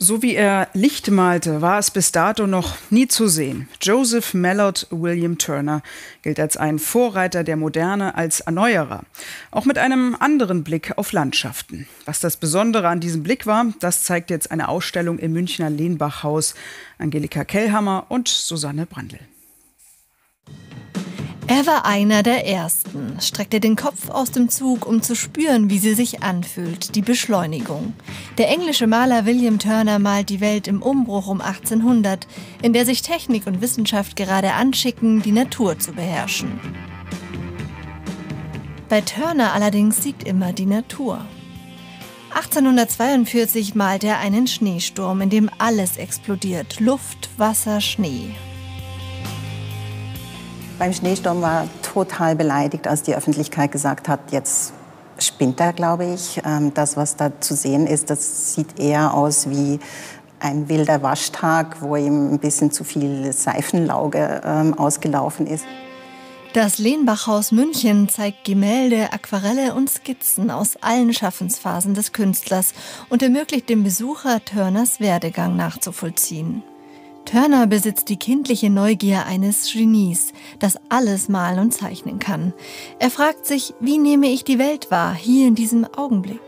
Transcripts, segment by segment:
So wie er Licht malte, war es bis dato noch nie zu sehen. Joseph Mallard William Turner gilt als ein Vorreiter der Moderne, als Erneuerer. Auch mit einem anderen Blick auf Landschaften. Was das Besondere an diesem Blick war, das zeigt jetzt eine Ausstellung im Münchner Lehnbachhaus. Angelika Kellhammer und Susanne Brandl. Er war einer der Ersten, streckte den Kopf aus dem Zug, um zu spüren, wie sie sich anfühlt, die Beschleunigung. Der englische Maler William Turner malt die Welt im Umbruch um 1800, in der sich Technik und Wissenschaft gerade anschicken, die Natur zu beherrschen. Bei Turner allerdings siegt immer die Natur. 1842 malt er einen Schneesturm, in dem alles explodiert, Luft, Wasser, Schnee. Beim Schneesturm war total beleidigt, als die Öffentlichkeit gesagt hat, jetzt spinnt er, glaube ich. Ähm, das, was da zu sehen ist, das sieht eher aus wie ein wilder Waschtag, wo ihm ein bisschen zu viel Seifenlauge ähm, ausgelaufen ist. Das Lehnbachhaus München zeigt Gemälde, Aquarelle und Skizzen aus allen Schaffensphasen des Künstlers und ermöglicht dem Besucher Turners Werdegang nachzuvollziehen. Turner besitzt die kindliche Neugier eines Genies, das alles malen und zeichnen kann. Er fragt sich, wie nehme ich die Welt wahr, hier in diesem Augenblick?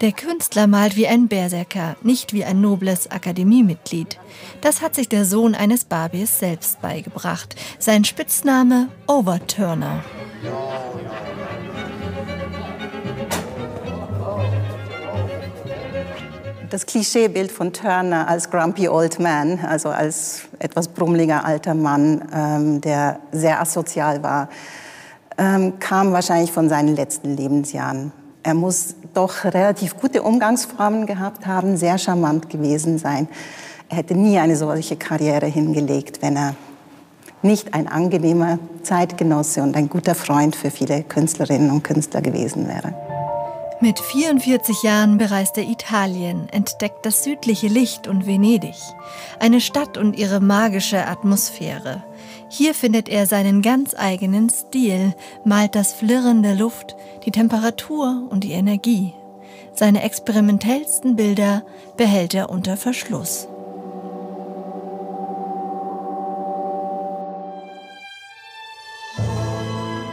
Der Künstler malt wie ein Berserker, nicht wie ein nobles Akademiemitglied. Das hat sich der Sohn eines Barbiers selbst beigebracht. Sein Spitzname Overturner. Das Klischeebild von Turner als grumpy old man, also als etwas brummeliger alter Mann, ähm, der sehr asozial war, ähm, kam wahrscheinlich von seinen letzten Lebensjahren. Er muss doch relativ gute Umgangsformen gehabt haben, sehr charmant gewesen sein. Er hätte nie eine solche Karriere hingelegt, wenn er nicht ein angenehmer Zeitgenosse und ein guter Freund für viele Künstlerinnen und Künstler gewesen wäre. Mit 44 Jahren bereist er Italien, entdeckt das südliche Licht und Venedig, eine Stadt und ihre magische Atmosphäre. Hier findet er seinen ganz eigenen Stil, malt das Flirren der Luft, die Temperatur und die Energie. Seine experimentellsten Bilder behält er unter Verschluss.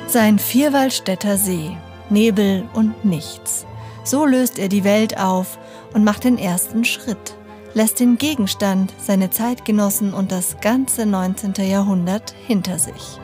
Sein Vierwaldstätter See Nebel und nichts. So löst er die Welt auf und macht den ersten Schritt, lässt den Gegenstand, seine Zeitgenossen und das ganze 19. Jahrhundert hinter sich.